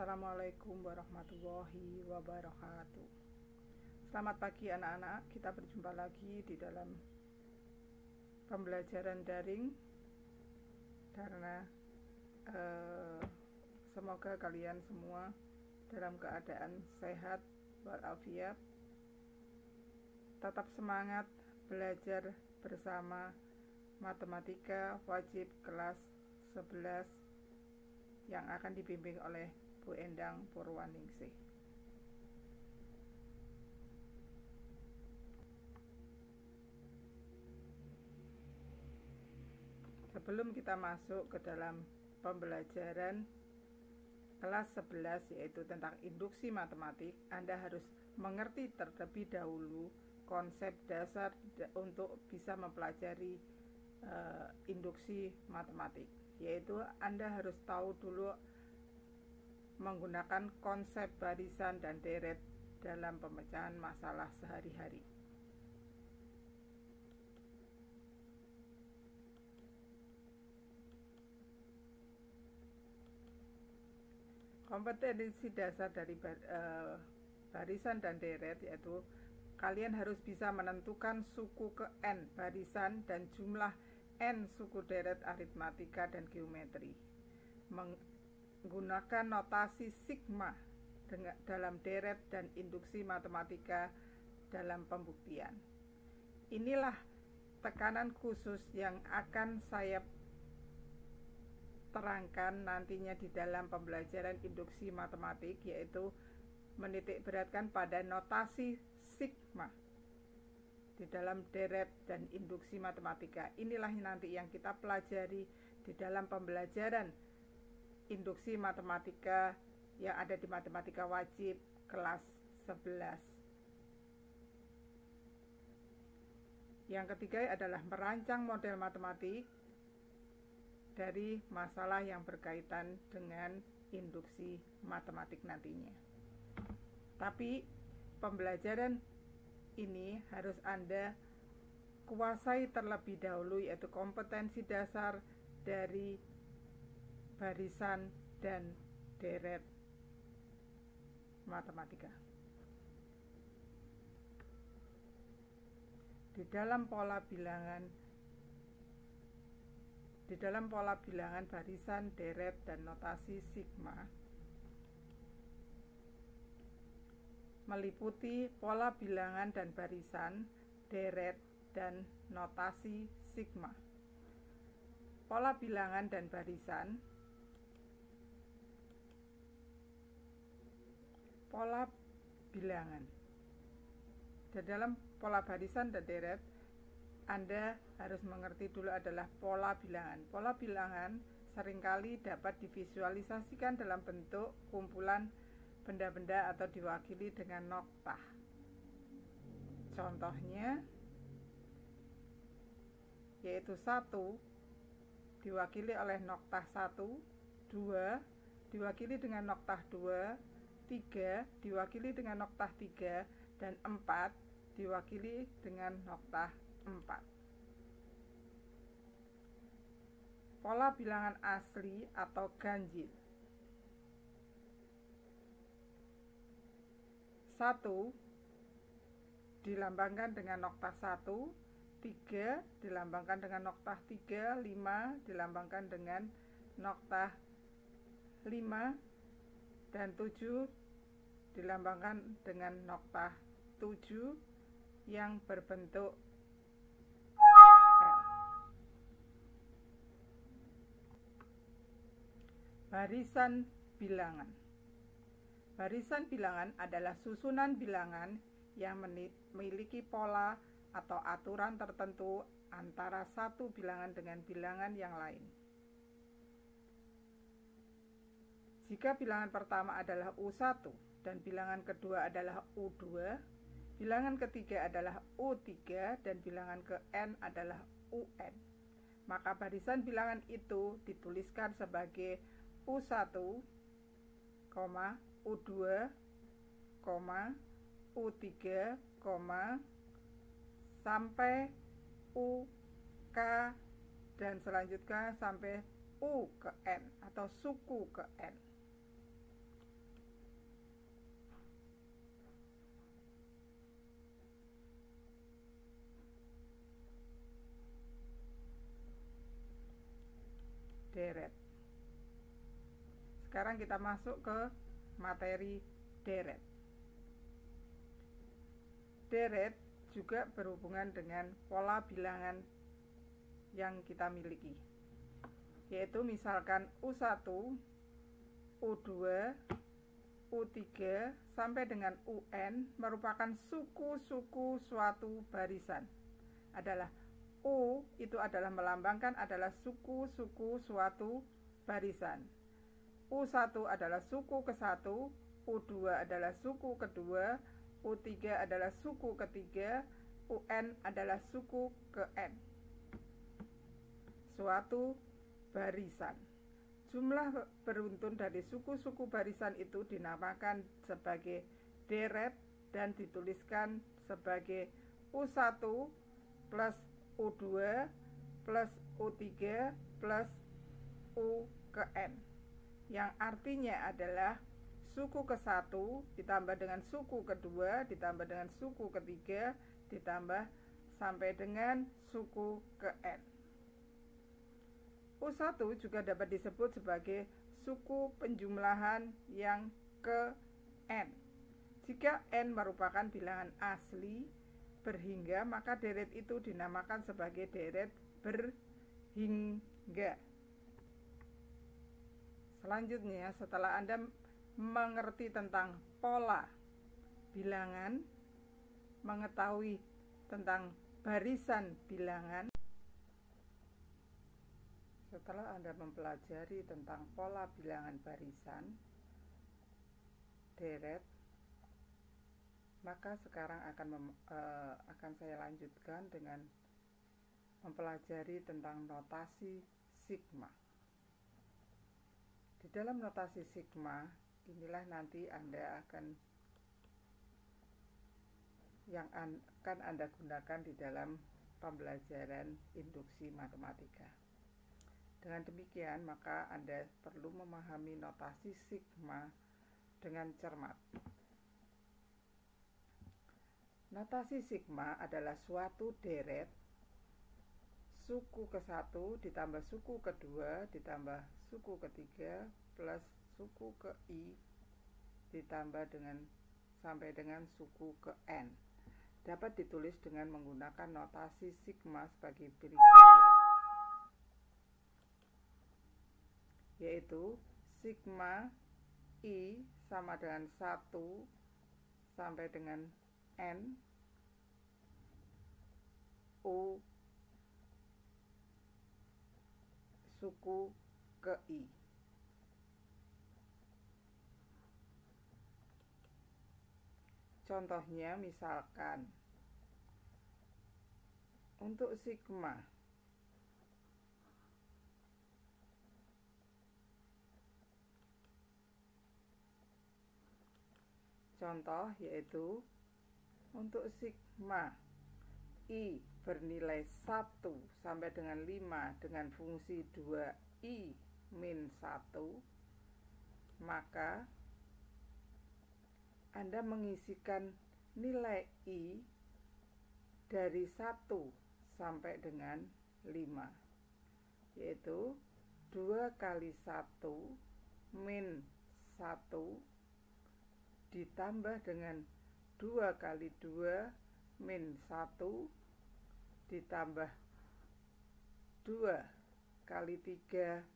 Assalamualaikum warahmatullahi wabarakatuh. Selamat pagi anak-anak, kita berjumpa lagi di dalam pembelajaran daring karena eh, semoga kalian semua dalam keadaan sehat walafiat tetap semangat belajar bersama matematika wajib kelas 11 yang akan dibimbing oleh Bu Endang Purwaningsih. Sebelum kita masuk ke dalam pembelajaran kelas 11 yaitu tentang induksi matematik, Anda harus mengerti terlebih dahulu konsep dasar untuk bisa mempelajari uh, induksi matematik yaitu Anda harus tahu dulu menggunakan konsep barisan dan deret dalam pemecahan masalah sehari-hari. Kompetensi dasar dari uh, barisan dan deret yaitu kalian harus bisa menentukan suku ke n barisan dan jumlah n suku deret aritmatika dan geometri menggunakan notasi sigma dalam deret dan induksi matematika dalam pembuktian. Inilah tekanan khusus yang akan saya terangkan nantinya di dalam pembelajaran induksi matematik yaitu menitik beratkan pada notasi sigma di dalam deret dan induksi matematika. Inilah nanti yang kita pelajari di dalam pembelajaran induksi matematika yang ada di matematika wajib kelas 11. Yang ketiga adalah merancang model matematik dari masalah yang berkaitan dengan induksi matematik nantinya. Tapi pembelajaran ini harus Anda kuasai terlebih dahulu yaitu kompetensi dasar dari barisan dan deret matematika. Di dalam pola bilangan di dalam pola bilangan barisan, deret, dan notasi sigma meliputi pola bilangan dan barisan, deret, dan notasi sigma. Pola bilangan dan barisan pola bilangan. Di dalam pola barisan dan deret, Anda harus mengerti dulu adalah pola bilangan. Pola bilangan sering kali dapat divisualisasikan dalam bentuk kumpulan benda-benda atau diwakili dengan noktah. Contohnya yaitu satu diwakili oleh noktah satu, dua diwakili dengan noktah dua, 3 diwakili dengan noktah 3 dan 4 diwakili dengan noktah 4. Pola bilangan asli atau ganjil. 1 dilambangkan dengan noktah 1, 3 dilambangkan dengan noktah 3, 5 dilambangkan dengan noktah 5 dan 7 dilambangkan dengan nokta 7 yang berbentuk L. Barisan bilangan Barisan bilangan adalah susunan bilangan yang memiliki pola atau aturan tertentu antara satu bilangan dengan bilangan yang lain. Jika bilangan pertama adalah U1, dan bilangan kedua adalah U2, bilangan ketiga adalah U3 dan bilangan ke N adalah UN. Maka barisan bilangan itu dituliskan sebagai U1, U2, U3, sampai UK dan selanjutnya sampai U ke N atau suku ke N. sekarang kita masuk ke materi deret. Deret juga berhubungan dengan pola bilangan yang kita miliki. Yaitu misalkan U1, U2, U3 sampai dengan UN merupakan suku-suku suatu barisan. Adalah U itu adalah melambangkan adalah suku-suku suatu barisan. U1 adalah suku ke-1, U2 adalah suku kedua, U3 adalah suku ketiga, UN adalah suku ke N. Suatu barisan. Jumlah beruntun dari suku-suku barisan itu dinamakan sebagai deret dan dituliskan sebagai U1 plus U2 plus U3 plus U ke N yang artinya adalah suku ke satu ditambah dengan suku kedua ditambah dengan suku ketiga ditambah sampai dengan suku ke N. U1 juga dapat disebut sebagai suku penjumlahan yang ke N. Jika N merupakan bilangan asli berhingga, maka deret itu dinamakan sebagai deret berhingga. Selanjutnya, setelah Anda mengerti tentang pola bilangan, mengetahui tentang barisan bilangan. Setelah Anda mempelajari tentang pola bilangan barisan, deret, maka sekarang akan mem, uh, akan saya lanjutkan dengan mempelajari tentang notasi sigma. Di dalam notasi sigma, inilah nanti Anda akan yang akan Anda gunakan di dalam pembelajaran induksi matematika. Dengan demikian, maka Anda perlu memahami notasi sigma dengan cermat. Notasi sigma adalah suatu deret suku ke satu ditambah suku kedua ditambah suku ketiga plus suku ke I ditambah dengan sampai dengan suku ke N. Dapat ditulis dengan menggunakan notasi sigma sebagai berikut yaitu sigma I sama dengan 1 sampai dengan N U suku ke I Contohnya misalkan untuk sigma. Contoh yaitu untuk sigma I bernilai 1 sampai dengan 5 dengan fungsi 2I min 1 maka anda mengisikan nilai I dari 1 sampai dengan 5 yaitu 2 kali 1 min 1 ditambah dengan 2 kali 2 min 1 ditambah 2 kali 3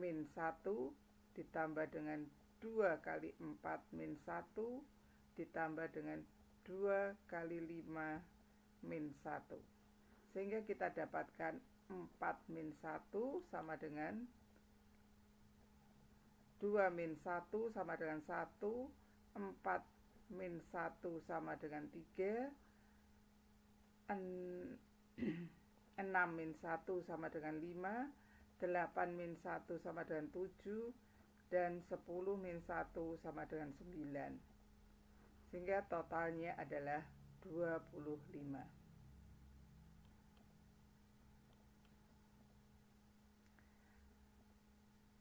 min 1 ditambah dengan 2 kali 4 min 1 ditambah dengan 2 kali 5 min 1 sehingga kita dapatkan 4 min 1 sama dengan 2 min 1 sama dengan 1 4 min 1 sama dengan 3 6 min 1 sama dengan 5 8 min 1 sama dengan 7 dan 10 min 1 sama dengan 9 sehingga totalnya adalah 25.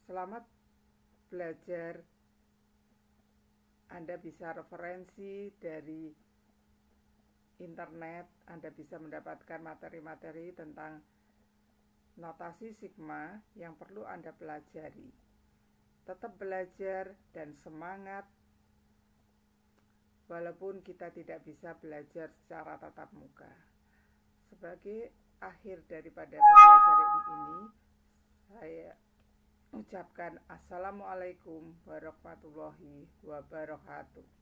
Selamat belajar. Anda bisa referensi dari internet, Anda bisa mendapatkan materi-materi tentang notasi sigma yang perlu Anda pelajari. tetap belajar dan semangat walaupun kita tidak bisa belajar secara tatap muka. Sebagai akhir daripada pembelajaran ini, saya ucapkan Assalamualaikum warahmatullahi wabarakatuh.